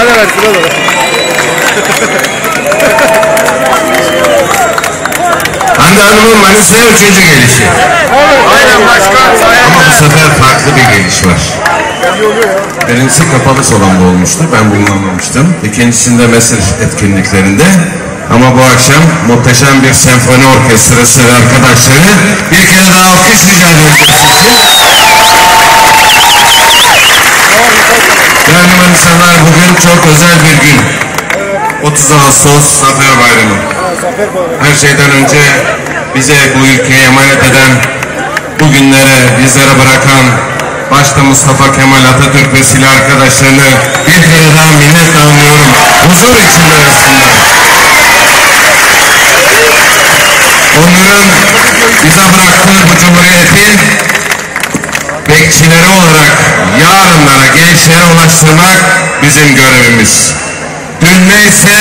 Bana da ver kilo da. Hande Hanım'ın Manisa'ya üçüncü gelişi. Aynen başkan. Ama bu sefer farklı bir geliş var. Birincisi kapalı salonda olmuştu. Ben bulunamamıştım. İkincisinde mesaj etkinliklerinde. Ama bu akşam muhteşem bir senfoni orkestrası ve arkadaşları bir kere daha alkış rica ediyoruz. Değerli bugün çok özel bir gün. 30 Ağustos Zafer Bayramı. Her şeyden önce bize bu ülkeyi emanet eden, bu günlere bizlere bırakan başta Mustafa Kemal Atatürk ve silah arkadaşlarını bir kere daha minnetle anıyorum. Huzur içinde arasında. Onların bize bıraktığı bu cumhuriyeti bekçileri olarak yarınlara, gençlere ulaştırmak bizim görevimiz. Dün neyse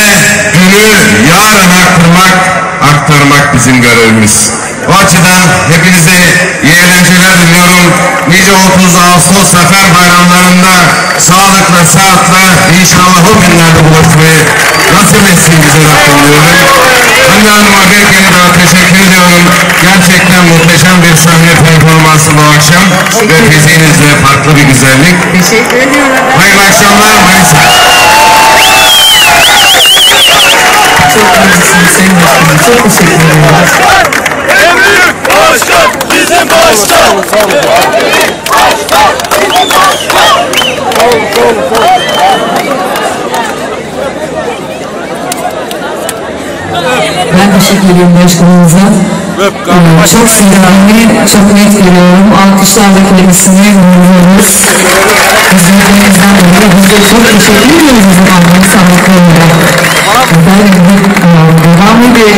günü yarın aktarmak, aktarmak bizim görevimiz. O açıdan hepinize iyi eğlenceler diliyorum. Nice 30 Ağustos Zafer Bayramlarında sağlıkla, sağlıkla inşallah o günlerde buluşmayı nasip etsin bize Rabbim diyorum. Hande Hanım'a bir kere daha teşekkür ediyorum. Gerçekten muhteşem bir sahne performansı bu akşam. Ve fiziğinizle farklı bir güzellik. Teşekkür ediyorum. Hayırlı akşamlar Manisa. Çok naziksin Sayın Başkanım. Çok teşekkür ederim. En büyük başkan bizim başkan. Ben teşekkür ediyorum başkanımıza. Çok sinirli, çok net görüyorum. Alkışlarla kendisini uğurluyoruz. Hizmetlerinizden dolayı biz de çok teşekkür ediyoruz o zaman sağlıklarında. Böyle bir devam ediyor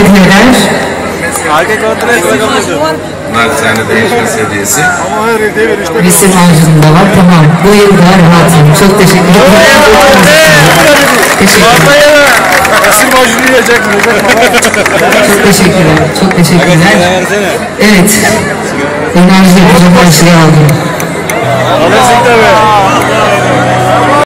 hediyesi. Ama her hediye ver işte. Resim harcında var. Tamam. Bu yıl daha rahatım. Çok teşekkür ederim. Teşekkür ederim. Yiyecek mi? Çok teşekkürler. Çok teşekkürler. Evet. Enerji yapacak her şeyi aldım. Alırsın tabii.